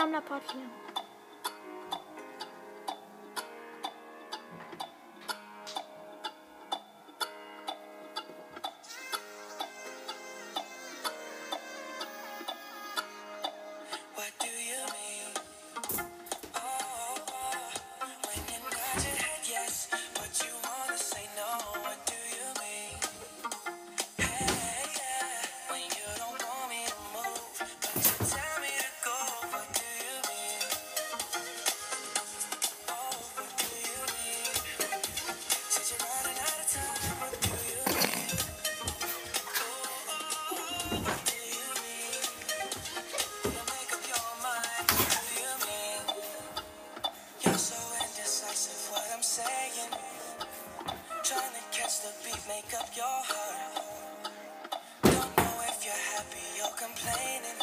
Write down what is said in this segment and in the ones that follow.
Sammlerpart hier. make up your heart. Don't know if you're happy, or complaining.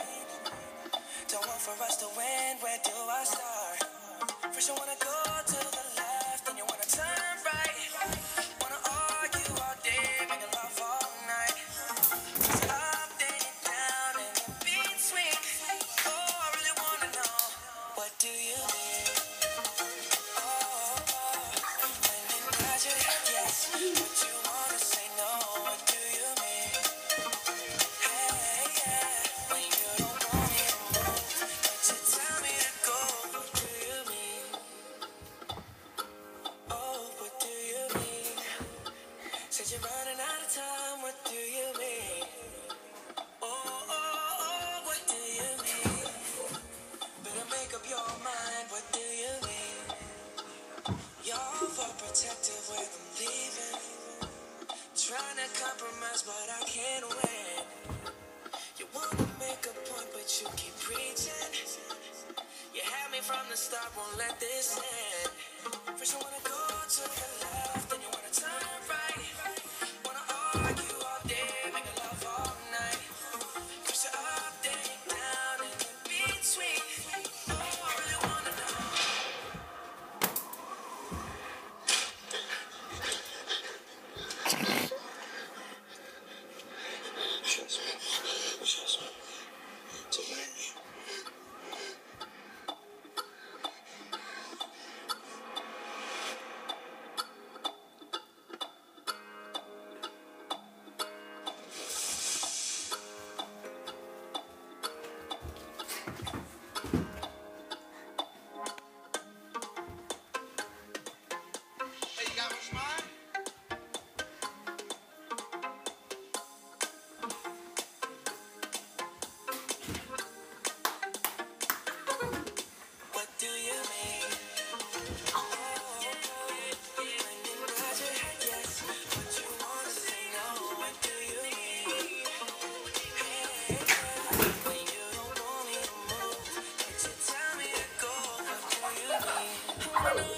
running out of time. What do you mean? Oh, oh, oh, what do you mean? Better make up your mind. What do you mean? Y'all for protective with I'm leaving. Trying to compromise, but I can't win. You wanna make a point, but you keep preaching. You had me from the start, won't let this end. First you wanna go to the left, Woo!